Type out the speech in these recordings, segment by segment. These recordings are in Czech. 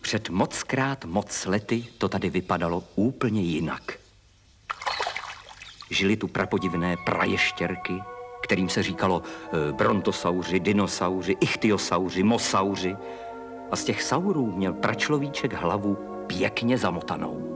Před mockrát moc lety to tady vypadalo úplně jinak. Žili tu prapodivné praještěrky, kterým se říkalo e, brontosauři, dinosauři, ichtyosauři, mosauři. A z těch saurů měl pračlovíček hlavu pěkně zamotanou.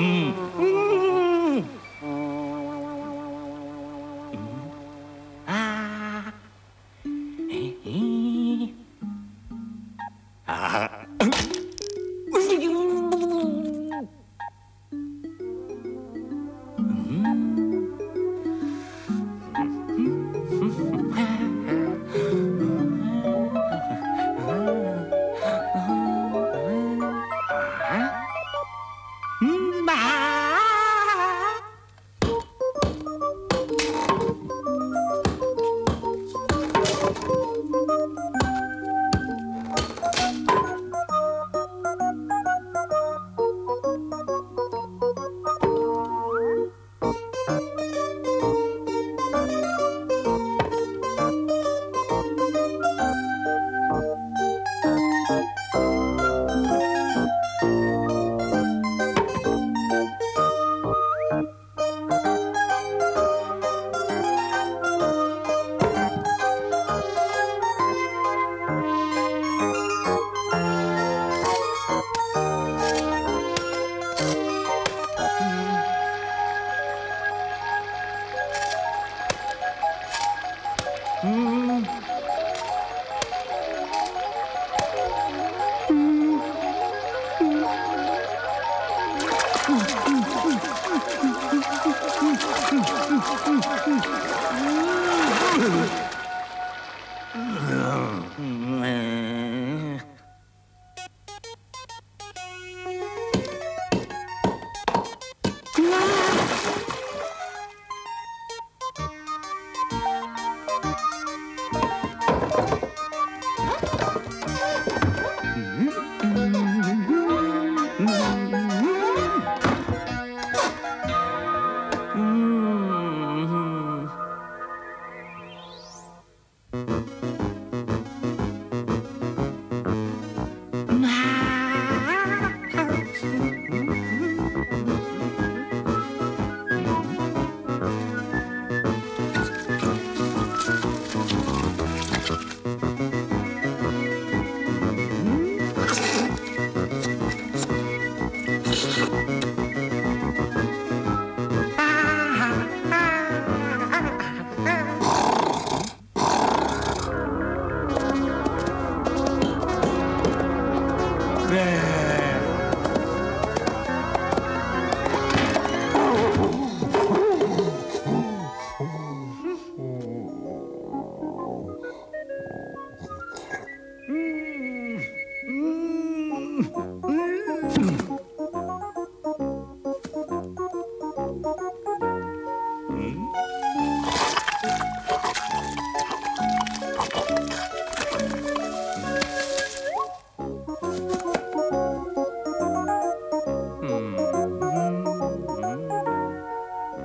う。ああ。うん。うん。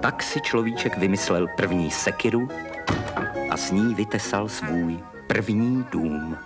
Tak si človíček vymyslel první sekiru a s ní vytesal svůj první dům.